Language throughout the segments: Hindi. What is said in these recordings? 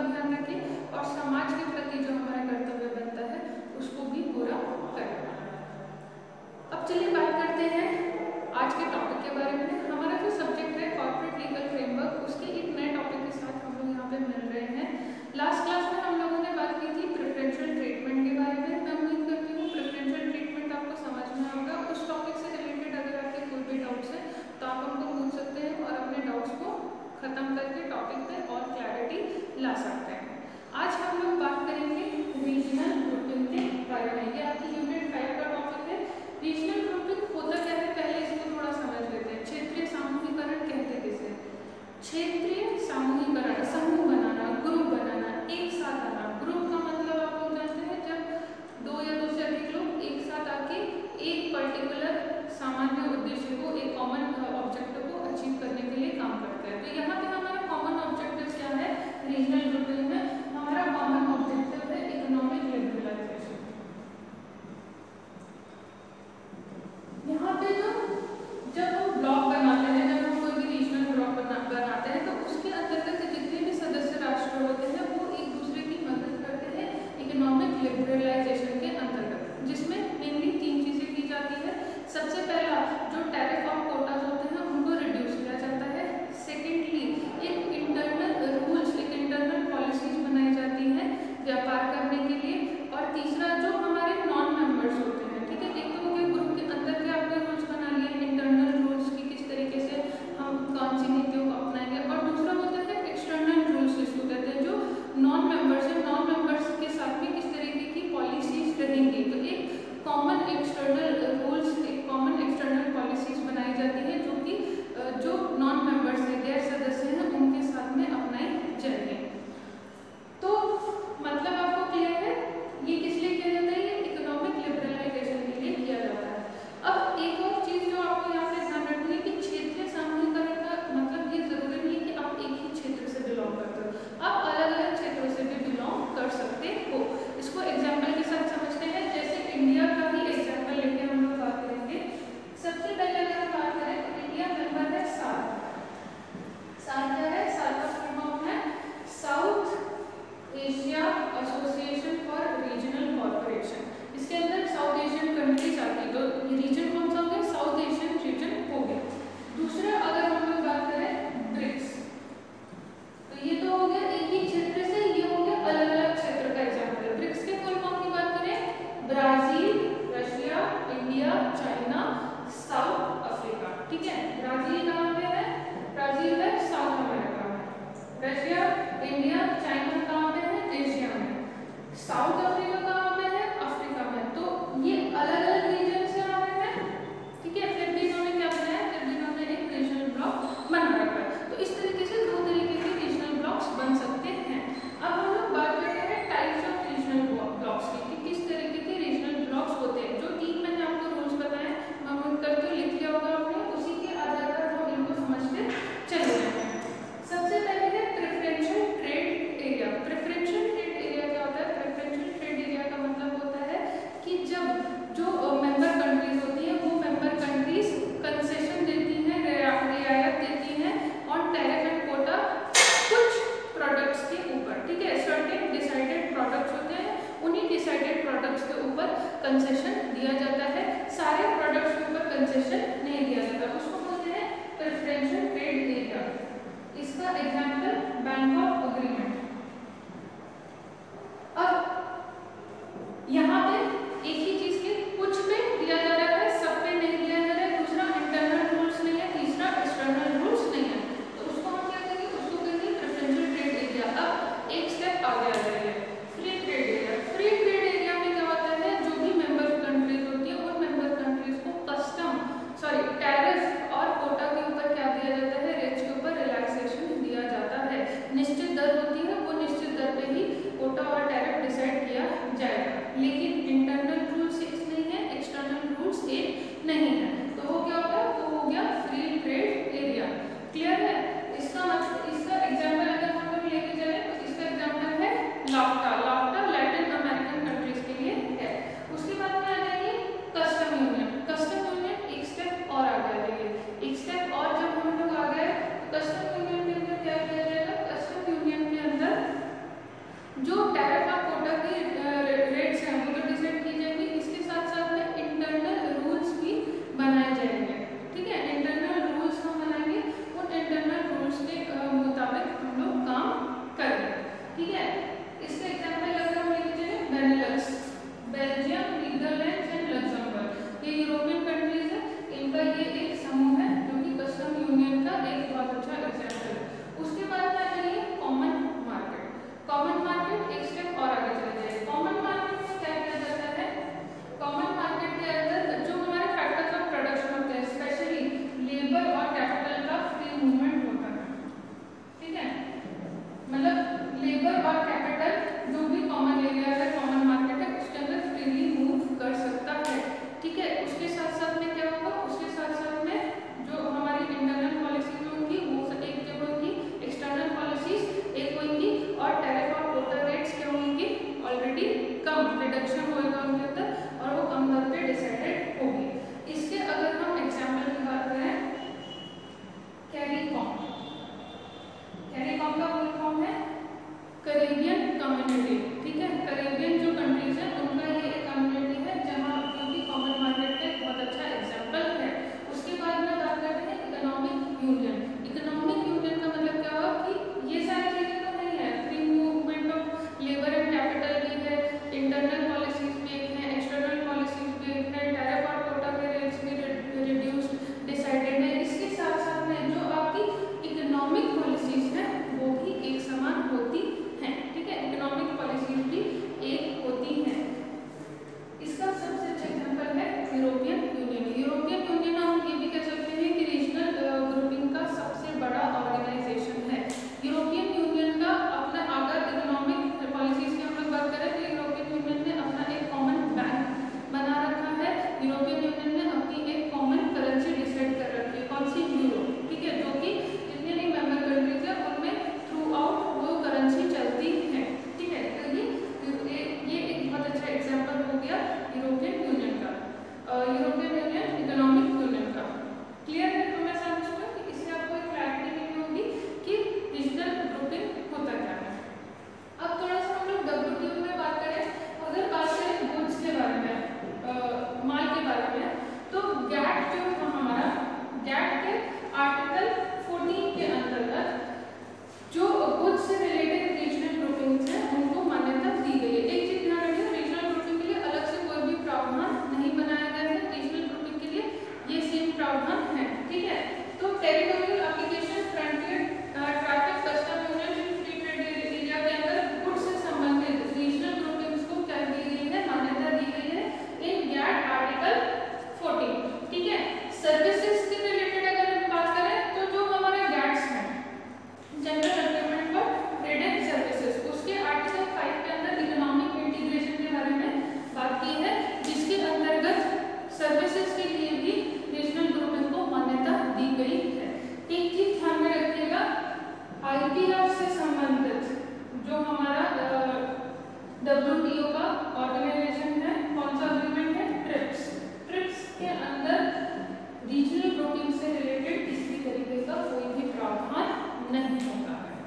बंधना न और समाज के प्रति जो हमारा कर्तव्य बनता है, उसको भी पूरा करना अब चलिए बात करते हैं आज के टॉपिक के बारे में। हमारा जो सब्जेक्ट है कॉर्पोरेट लीगल फ्रेमवर्क उसके खत्म करके टॉपिक पे और क्लैरिटी ला सकते हैं। आज हम लोग बात करेंगे रीजनल ग्रुपिंग के बारे में। ये आपकी यूनिट फाइव का टॉपिक है। रीजनल ग्रुपिंग होता क्या है? पहले इसको थोड़ा समझ लेते हैं। क्षेत्रीय सामूहिकरण कहते किसे? क्षेत्र तीसरा जो हमारे कंसेशन नहीं दिया जाता। उसको बोलते हैं प्रेफरेंशियल ट्रेड एरिया इसका example bank of agreement WTO का ऑर्गेनाइजेशन है, कौन सा अग्रीमेंट है? ट्रिप्स ट्रिप्स के अंदर रीजनल प्रोटीन से रिलेटेड किसी तरीके का कोई भी प्रावधान नहीं होता है।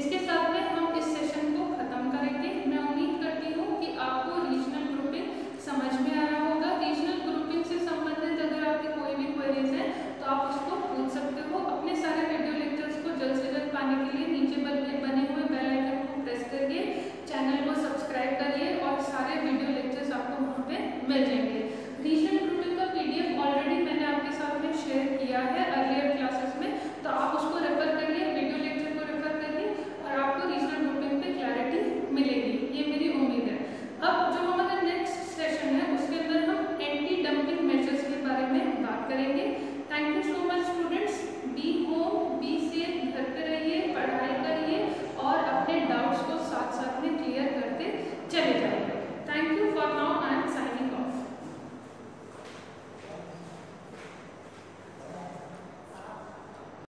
इसके साथ में हम इस सेशन को खत्म करेंगे। मैं उम्मीद करती हूँ कि आपको रीजनल ग्रुपिंग समझ में आ रहा होगा। रीजनल ग्रुपिंग से संबंधित अगर आपकी कोई भी क्वेरीज है तो आप उसको पूछ सकते हो। अपने सारे वीडियो लेक्चर्स को जल्द से जल्द पाने के लिए नीचे बने हुए प्रेस करिए चैनल को सब्सक्राइब करिए और सारे वीडियो लेक्चर्स आपको वहाँ पे मिल जाएँगे।